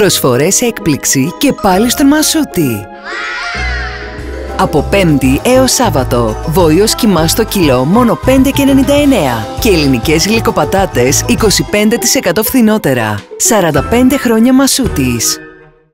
Προσφορές έκπληξη και πάλι στον Μασούτη. Από Πέμπτη έως Σάββατο, βόλιος κοιμά στο κιλό μόνο 5,99 και ελληνικές γλυκοπατάτες 25% φθηνότερα. 45 χρόνια Μασούτης.